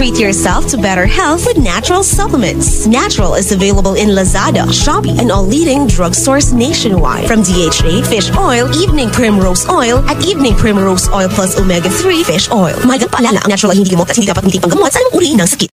Treat yourself to better health with natural supplements. Naturalle is available in Lazada, Shopee, and all leading drugstores nationwide. From DHA Fish Oil, Evening Primrose Oil, at Evening Primrose Oil Plus Omega 3 Fish Oil. Paalala, Naturalle hindi gamot at hindi dapat hindi panggamot sa anong uri ng sakit.